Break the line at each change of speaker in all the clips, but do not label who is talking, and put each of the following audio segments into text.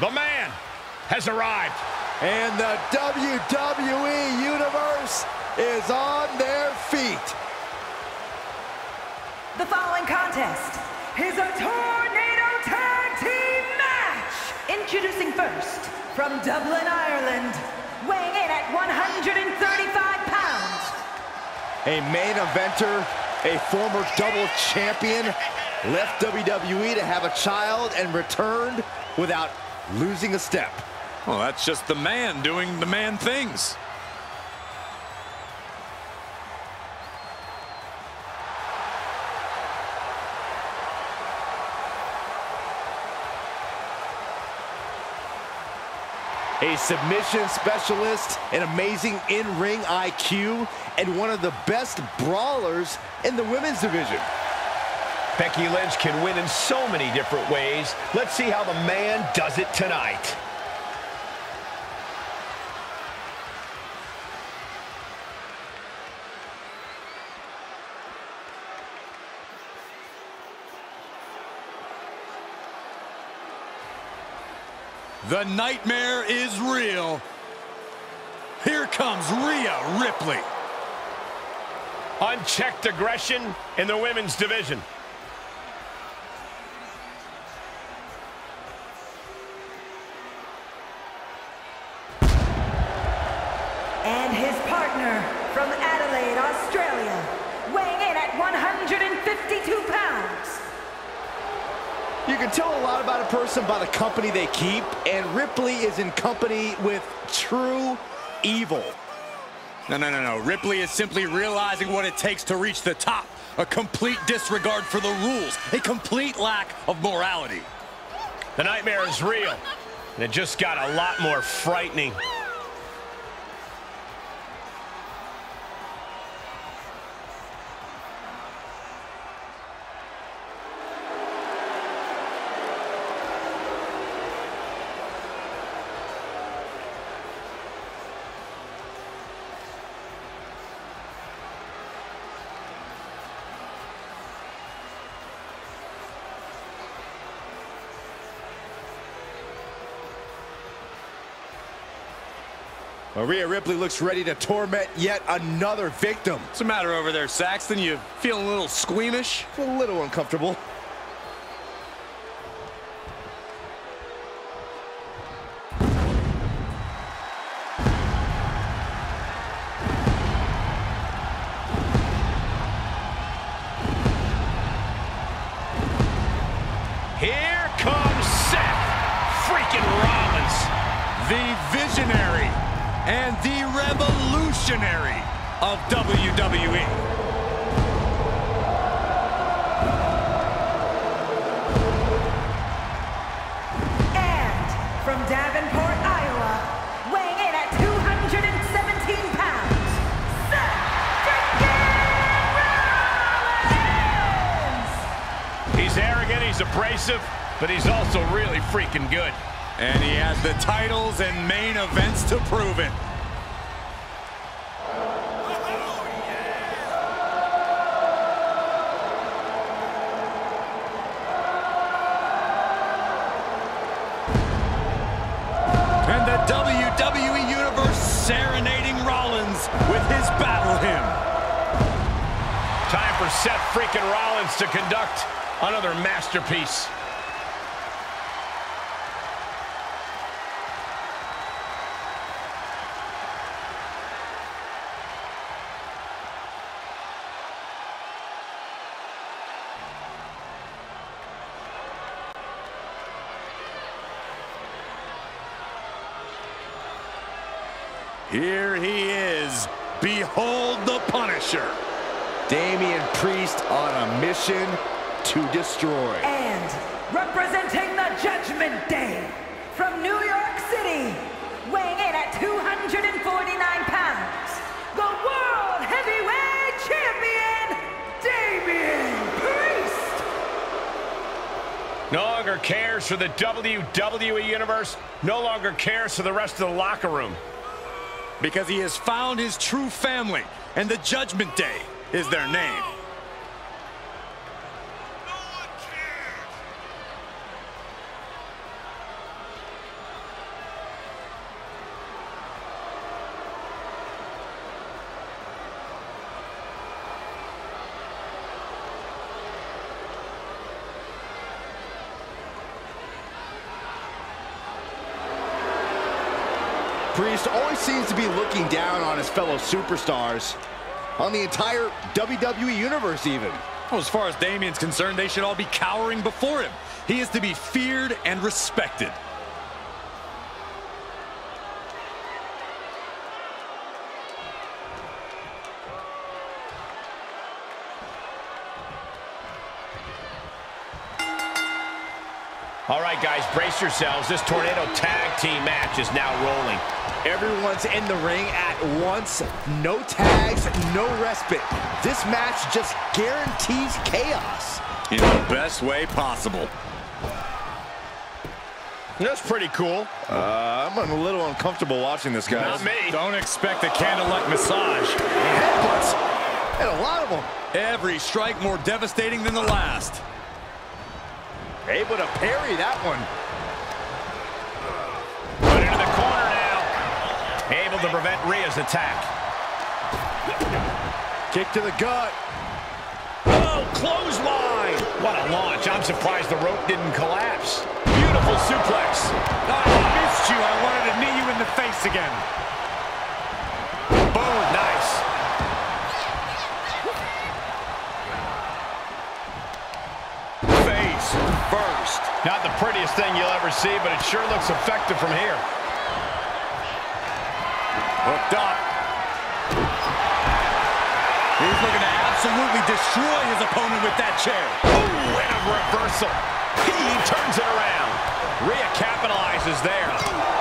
The man has arrived.
And the WWE Universe is on their feet.
The following contest is a Tornado Tag Team match. Introducing first, from Dublin, Ireland, weighing in at 135 pounds.
A main eventer, a former double champion, left WWE to have a child and returned without losing a step.
Well, that's just the man doing the man things.
A submission specialist, an amazing in-ring IQ, and one of the best brawlers in the women's division.
Becky Lynch can win in so many different ways. Let's see how the man does it tonight.
The nightmare is real. Here comes Rhea Ripley.
Unchecked aggression in the women's division.
His from Adelaide, Australia, weighing in at 152 pounds.
You can tell a lot about a person by the company they keep, and Ripley is in company with true evil.
No, no, no, no. Ripley is simply realizing what it takes to reach the top. A complete disregard for the rules. A complete lack of morality.
The nightmare is real, and it just got a lot more frightening.
Maria Ripley looks ready to torment yet another victim.
What's the matter over there, Saxton? You feeling a little squeamish?
A little uncomfortable.
Revolutionary of. WWE.
And from Davenport, Iowa, weighing in at 217 pounds, Seth Rollins!
He's arrogant, he's abrasive, but he's also really freaking good.
And he has the titles and main events to prove it.
For Seth freaking Rollins to conduct another masterpiece.
Here he is. Behold the Punisher.
Damian Priest on a mission to destroy.
And representing the Judgment Day from New York City, weighing in at 249 pounds, the World Heavyweight Champion, Damian Priest!
No longer cares for the WWE Universe, no longer cares for the rest of the locker room.
Because he has found his true family, and the Judgment Day is their name.
Priest always seems to be looking down on his fellow superstars. On the entire WWE Universe, even.
Well, as far as Damian's concerned, they should all be cowering before him. He is to be feared and respected.
All right, guys, brace yourselves. This Tornado Tag Team match is now rolling.
Everyone's in the ring at once. No tags, no respite. This match just guarantees chaos.
In the best way possible.
That's pretty cool.
Uh, I'm a little uncomfortable watching this, guys.
Not me.
Don't expect a candlelight massage.
Headbutts. And a lot of them.
Every strike more devastating than the last.
Able to parry that one.
Put into the corner now. Able to prevent Rhea's attack.
Kick to the gut.
Oh, clothesline. What a launch. I'm surprised the rope didn't collapse. Beautiful suplex.
I missed you. I wanted to knee you in the face again.
Boom, nice. Not the prettiest thing you'll ever see, but it sure looks effective from here.
Hooked up. He's looking to absolutely destroy his opponent with that chair.
Ooh, and a reversal. He turns it around. Rhea capitalizes there.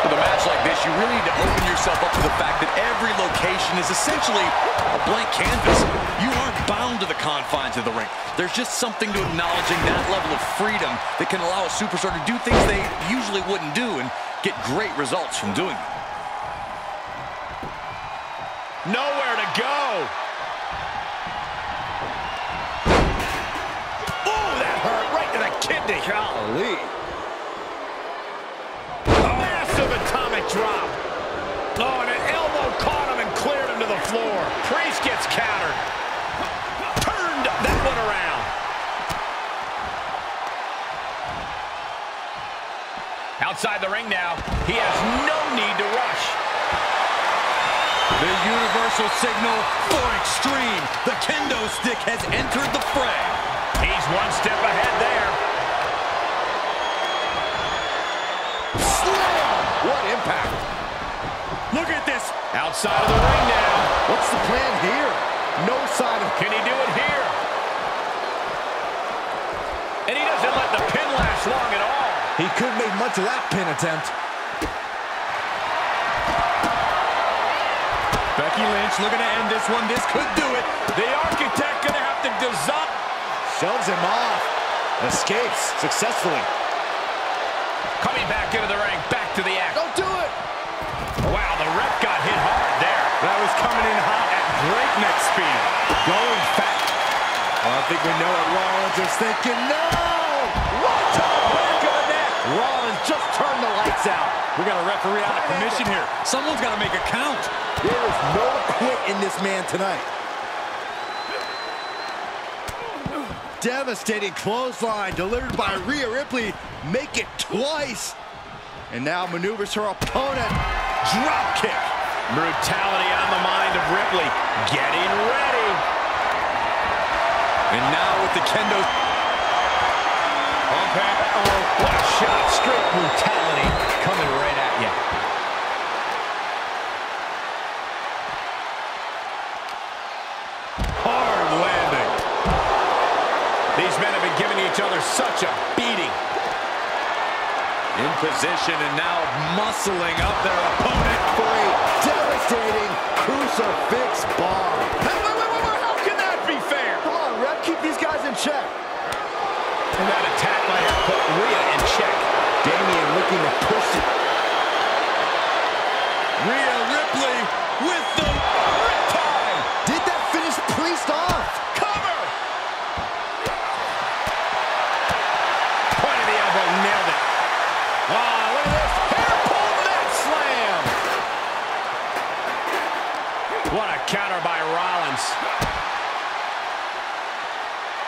With a match like this, you really need to open yourself up to the fact that every location is essentially a blank canvas. You aren't bound to the confines of the ring. There's just something to acknowledging that level of freedom that can allow a superstar to do things they usually wouldn't do and get great results from doing it.
Nowhere to go. Ooh, that hurt right to the kidney.
Golly.
Drop. Oh, and an elbow caught him and cleared him to the floor. Priest gets countered. Turned that one around. Outside the ring now. He has no need to rush.
The universal signal for extreme. The kendo stick has entered the fray.
He's one step ahead there.
Slam! What impact.
Look at this.
Outside of the ring now.
What's the plan here? No sign of...
Can he do it here? And he doesn't let the pin last long at all.
He couldn't make much of that pin attempt.
Becky Lynch looking to end this one. This could do it.
The architect gonna have to dissolve.
Shoves him off. Escapes successfully.
Coming back into the ring,
breakneck speed.
Going fast. I think we know what Rollins is thinking. No! What to the back of the neck! Rollins just turned the lights out.
We got a referee out of commission here. Someone's got to make a count.
There is no quit in this man tonight. Devastating clothesline delivered by Rhea Ripley. Make it twice. And now maneuvers her opponent. Drop kick.
Brutality on the mind of Ripley. Getting ready.
And now with the kendo.
It. Oh, what shot. Straight brutality coming right at you.
Hard landing.
These men have been giving each other such a.
In position and now muscling up their opponent.
For a devastating crucifix bomb.
Hey, wait, wait, wait, wait. How can that be fair?
Come on, ref, keep these guys in check.
And that attack might have put Rhea in check.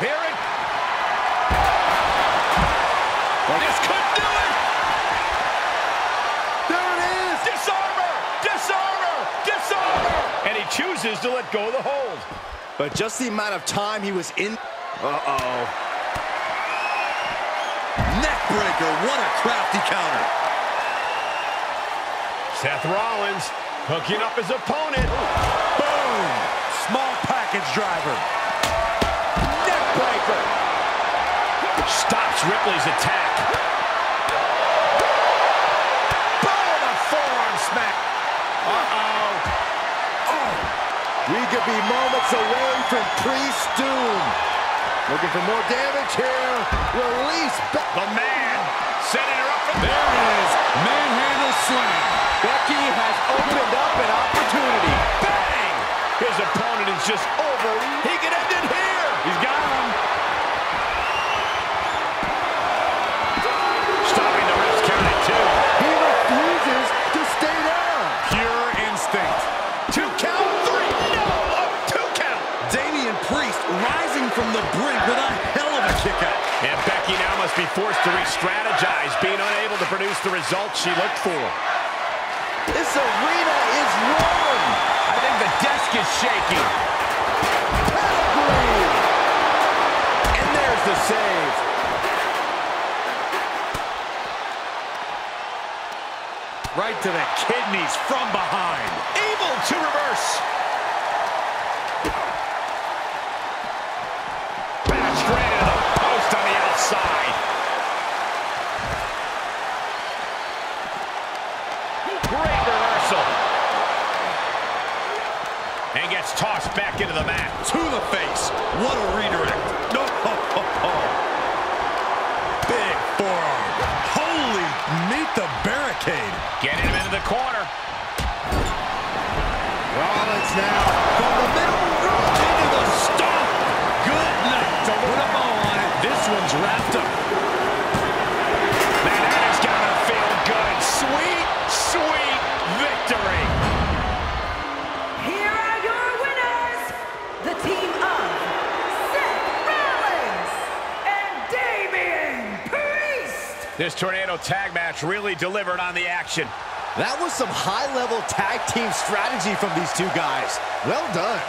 Here it... This could do it!
There it is!
Dis-arm-her! Dis-arm-her! Dis-arm-her! And he chooses to let go of the hold.
But just the amount of time he was in... Uh-oh.
Neckbreaker! What a crafty counter!
Seth Rollins hooking up his opponent.
Boom! Small package driver.
Stops Ripley's attack. Boom! A forearm smack. Uh-oh.
Oh. We could be moments away from Priest doom. Looking for more damage here. Release.
The man setting her up for
There it is. Manhandle slam.
Becky has opened up an opportunity.
Bang! His opponent is just
rising from the brink with a hell of a kick out.
And Becky now must be forced to re-strategize, being unable to produce the results she looked for.
This arena is warm.
I think the desk is shaking.
And there's the save.
Right to the kidneys from behind.
Able to reverse. On the. Great reversal. And gets tossed back into the mat.
To the face. What a redirect. No. Big forearm. Holy, meet the barricade.
Getting him into the corner.
Rollins now
one's wrapped up.
Man, that is gonna feel good. Sweet, sweet victory.
Here are your winners, the team of Seth Rollins and Damian Priest.
This tornado tag match really delivered on the action.
That was some high-level tag team strategy from these two guys. Well done.